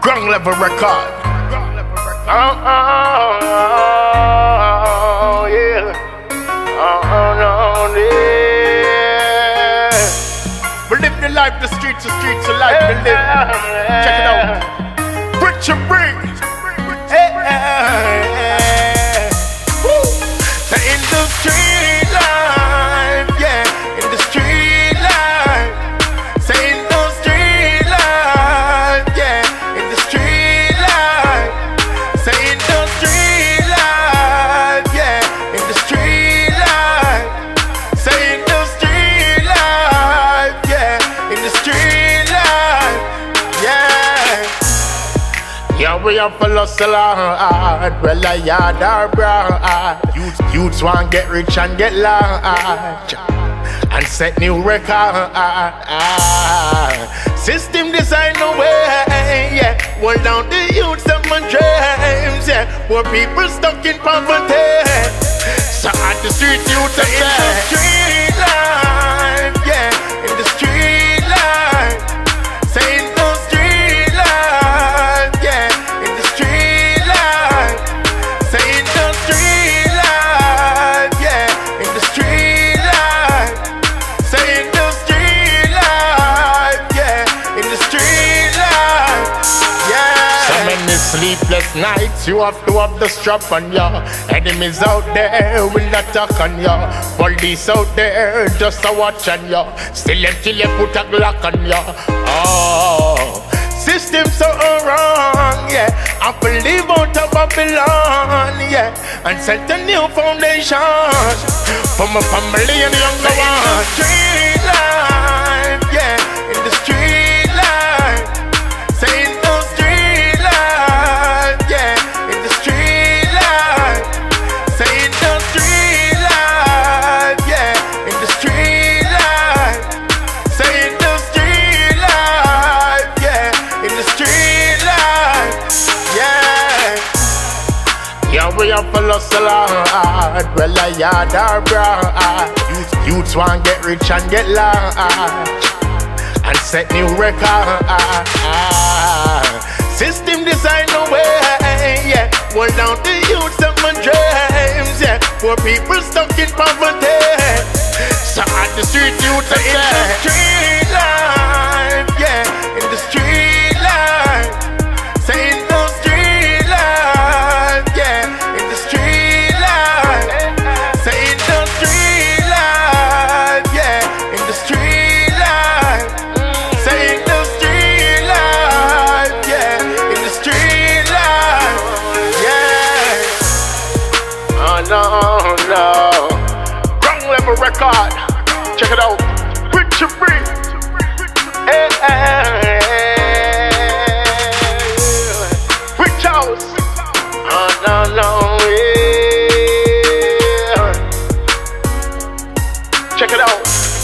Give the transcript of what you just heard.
Ground level record. Oh, oh, oh, yeah. Oh, oh, no, yeah. We live the life, the streets, the streets of life. We live. Check it out. Richie Ree. Yeah, we are full of hard. Well, I yard our broad. Youths, youths want get rich and get large. And set new record. System design the way, yeah. Hold down the youths of my dreams, yeah. Where people stuck in poverty. So at the street, youths are many sleepless nights, you have to have the strap on ya. Enemies out there will attack on ya. Police out there just a watch on ya. Still till you put a Glock on ya. Oh. System so wrong, yeah. I believe out of Babylon, yeah. And set a new foundation for my family and younger ones. Yeah, we are full of hard. Well, I yard our broad. Youths, want get rich and get large and set new record. System design the way, yeah. Hold down the youths of my dreams, yeah. Poor people stuck in poverty. So at the street, youths are in the street no, no. Wrong level record. Check it out. Richie Ree. Hey, hey, hey. Oh no, no, yeah. Check it out.